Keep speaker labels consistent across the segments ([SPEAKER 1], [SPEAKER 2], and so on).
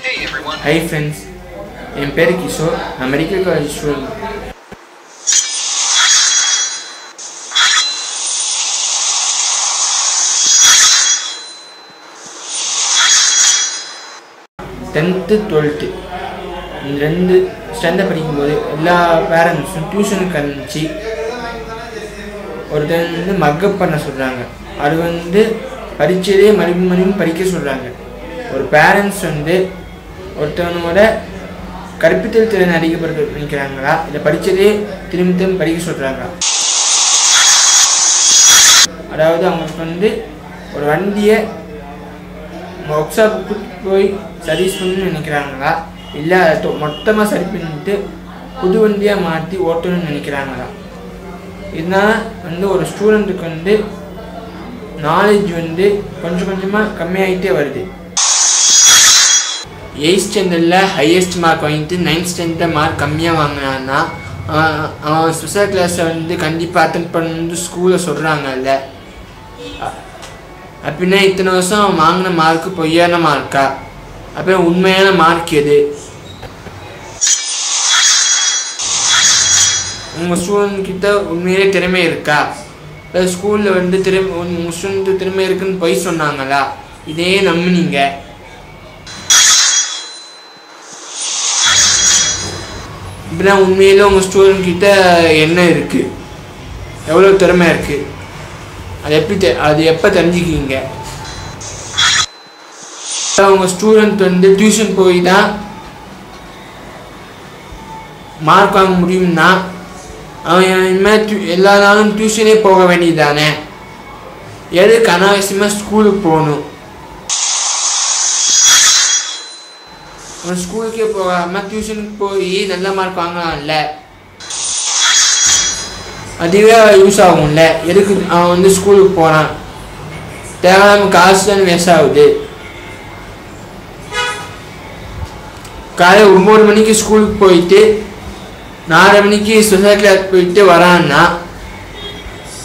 [SPEAKER 1] Hey
[SPEAKER 2] friends, என் பேர் கிஷோர் அமெரிக்க காலேஜ் ஸ்டூடெண்ட் டென்த்து டுவெல்த்து இந்த ரெண்டு ஸ்டாண்டர்ட் படிக்கும்போது எல்லா பேரண்ட்ஸும் டியூஷனுக்கு அனுப்பிச்சு ஒருத்தன் வந்து மக்கப் பண்ண சொல்கிறாங்க அது வந்து பரீட்சையிலே மறுபடியும் மறுபடியும் படிக்க சொல்கிறாங்க ஒரு பேரண்ட்ஸ் வந்து ஒருத்தவனோட கற்பித்தல் திறன் அதிகப்படுத்த நினைக்கிறாங்களா இல்லை படித்ததே திரும்ப திரும்ப படிக்க சொல்கிறாங்களா அதாவது அவங்களுக்கு வந்து ஒரு வண்டியை ஒர்க் ஷாப்புக்கு போய் சர்வீஸ் பண்ணணும்னு நினைக்கிறாங்களா? இல்லை அதை மொத்தமாக சரி பண்ணிட்டு புது வண்டியாக மாற்றி ஓட்டணும்னு நினைக்கிறாங்களா? இதனால் வந்து ஒரு ஸ்டூடெண்ட்டுக்கு வந்து நாலேஜ் வந்து கொஞ்சம் கொஞ்சமாக கம்மியாகிட்டே வருது. எயிட் ஸ்டாண்டர்டில் ஹையஸ்ட் மார்க் வாங்கிட்டு நைன்த் ஸ்டாண்டர்டில் மார்க் கம்மியாக வாங்கினான்னா அவன் அவன் ஸ்பெஷல் கிளாஸை வந்து கண்டிப்பாக அட்டன் பண்ணு ஸ்கூலில் சொல்கிறாங்கல்ல அப்படின்னா இத்தனை வருஷம் அவன் வாங்கின மார்க்கு பொய்யான மார்க்கா அப்புறம் உண்மையான மார்க் எது? உங்கள் ஸ்டூடெண்ட்கிட்ட உண்மையிலே திறமை இருக்கா? ஸ்கூலில் வந்து திறமை உங்கள் ஸ்டூடெண்ட்டு திறமை இருக்குன்னு பொய் சொன்னாங்களா? இதே நம்புனீங்க. அப்படின்னா உண்மையிலே உங்கள் ஸ்டூடெண்ட் கிட்ட என்ன இருக்குது எவ்வளோ திறமை இருக்குது அது எப்படி தெ அது எப்போ தெரிஞ்சுக்கிங்க? உங்கள் ஸ்டூடெண்ட் வந்து டியூஷன் போய் தான் மார்க் வாங்க முடியும்னா அவன் இனிமேல் டியூ எல்லா நாளும் டியூஷனே போக வேண்டியதானே எதுக்கு அனாவசியமாக ஸ்கூலுக்கு போகணும்? அவன் ஸ்கூலுக்கே போகாமல் டியூஷனுக்கு போய் நல்ல மார்க் வாங்கலாம்ல அதுவே யூஸ் ஆகும்ல. எதுக்கு அவன் வந்து ஸ்கூலுக்கு போகிறான் தேவையில்லாம காசு தான் வேஸ்ட் ஆகுது. காலையில் ஒம்பது மணிக்கு ஸ்கூலுக்கு போயிட்டு நாலு மணிக்கு ஸ்பெஷல் கிளாஸ் போயிட்டு வரான்னா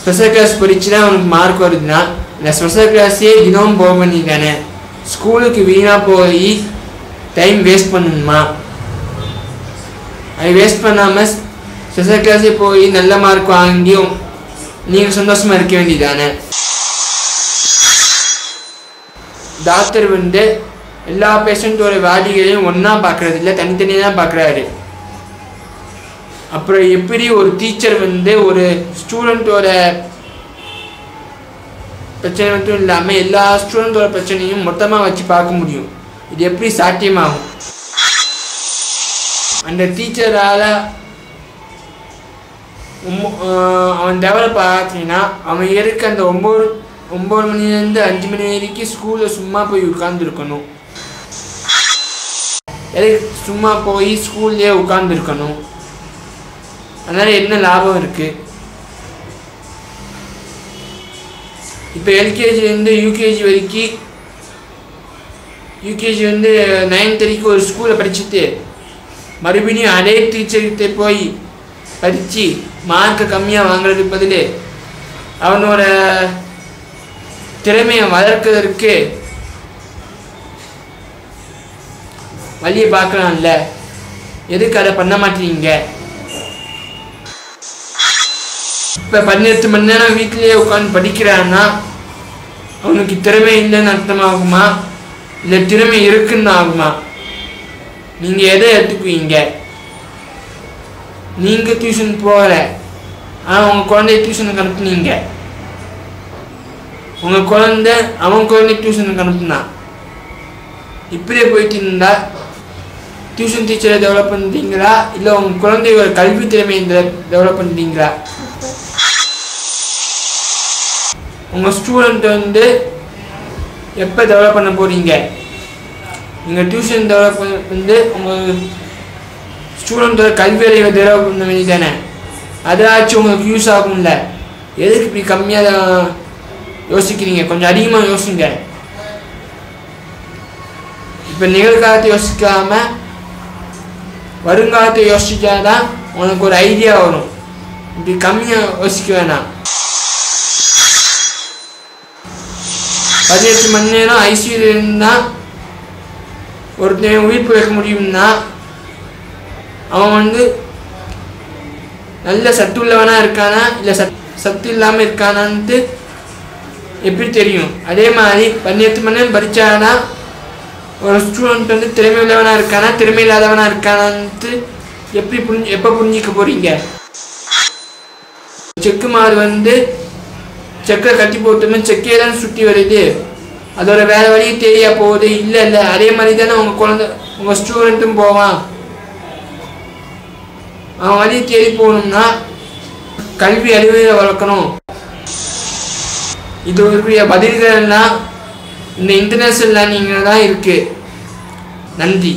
[SPEAKER 2] ஸ்பெஷல் கிளாஸ் படிச்சுனா அவனுக்கு மார்க் வருதுன்னா இந்த ஸ்பெஷல் கிளாஸே தினமும் போக பண்ணிட்டானே ஸ்கூலுக்கு வீணாக போய் டைம் வேஸ்ட் பண்ணணுமா அது வேஸ்ட் பண்ணாமல் ஸ்பெஷல் கிளாஸே போய் நல்ல மார்க் வாங்கியும் நீங்கள் சந்தோஷமாக இருக்க வேண்டியதானே டாக்டர் வந்து எல்லா பேஷண்ட்டோட வியாதிகளையும் ஒன்றா பார்க்குறது இல்லை தனித்தனியாக தான் பார்க்குறாரு அப்புறம் எப்படி ஒரு டீச்சர் வந்து ஒரு ஸ்டூடெண்ட்டோட பிரச்சனை மட்டும் இல்லாமல் எல்லா ஸ்டூடெண்ட்டோட பிரச்சனையும் மொத்தமாக வச்சு பார்க்க முடியும். இது எப்படி சாத்தியமாகும்? அந்த டீச்சரால் அவன் டெவலப் ஆச்சுன்னா அவன் இருக்க அந்த ஒம்பது ஒம்பது மணிலேருந்து அஞ்சு மணி வரைக்கும் ஸ்கூலில் சும்மா போய் உட்காந்துருக்கணும் எதுக்கு சும்மா போய் ஸ்கூல்லேயே உட்காந்துருக்கணும் அதனால் என்ன லாபம் இருக்குது இப்போ எல்கேஜிலேருந்து யூகேஜி வரைக்கும் யூகேஜி வந்து நைன்த் வரைக்கும் ஒரு ஸ்கூலில் படிச்சுட்டு மறுபடியும் அதே டீச்சர்கிட்ட போய் படித்து மார்க்கை கம்மியாக வாங்குறதுக்கு பதில் அவனோட திறமையை வளர்க்குறதற்கு வழியை பார்க்கலாம்ல. எதுக்கு அதை பண்ண மாட்டீங்க? இப்போ பதினெட்டு மணி நேரம் வீட்டிலேயே உட்காந்து படிக்கிறான்னா அவனுக்கு திறமை இல்லைன்னு அர்த்தமாகுமா? இந்த திறமை இருக்குன்னு ஆகுமா? நீங்கள் எதை எடுத்துக்குவீங்க? நீங்கள் டியூஷன் போகல. ஆனால் உங்கள் குழந்தைய டியூஷனுக்கு அனுப்புனீங்க. உங்கள் குழந்த அவன் குழந்தை டியூஷனுக்கு அனுப்புனான் இப்படியே போயிட்டு இருந்தா? டியூஷன் டீச்சரை டெவலப் பண்ணுறீங்களா இல்லை உங்கள் குழந்தையோட கல்வி திறமையை டெவலப் பண்ணுறீங்களா உங்கள் ஸ்டூடெண்ட் வந்து எப்போ டெவலப் பண்ண போகிறீங்க நீங்கள் டியூஷன் டெவலப் வந்து உங்கள் ஸ்டூடெண்ட்டோட கல்வி அறிவை டெவலப் பண்ண வேண்டியதானே அதாச்சும் உங்களுக்கு யூஸ் ஆகும்ல. எதுக்கு இப்படி கம்மியாக யோசிக்கிறீங்க? கொஞ்சம் அதிகமாக யோசிங்க. இப்போ நிகழ்காலத்தை யோசிக்காமல் வருங்காலத்தை யோசிச்சாதான் உனக்கு ஒரு ஐடியா வரும். இப்படி கம்மியாக யோசிக்க வேணாம். பதினெட்டு மணி நேரம் ஐசியூல இருந்தால் ஒருத்தன் உயிர் பிழைக்க முடியும்னா அவன் வந்து நல்ல சத்து உள்ளவனாக இருக்கானா இல்லை சத் சத்து இல்லாமல் இருக்கானான்ட்டு எப்படி தெரியும்? அதே மாதிரி பதினெட்டு மணி நேரம் படித்தானா ஒரு ஸ்டூடெண்ட் வந்து திறமை உள்ளவனா இருக்கானா திறமை இல்லாதவனா இருக்கானான்ட்டு எப்படி புரிஞ்சு எப்போ புரிஞ்சிக்க போறீங்க? செக்கு மாடு வந்து செக்கை கட்டி போட்டுமே செக்கே தான் சுற்றி வருது. அதோட வேறு வழியும் தெரியா போகுது. இல்லை இல்லை அதே மாதிரி தானே உங்கள் குழந்தை உங்கள் ஸ்டூடெண்ட்டும் போவான். அவன் வழி தேடி போகணும்னா கல்வி அறிவியலை வளர்க்கணும். இது ஒரு பதில்கள் இந்த இன்டர்நேஷனல் லேர்னிங்கில் தான் இருக்குது நன்றி.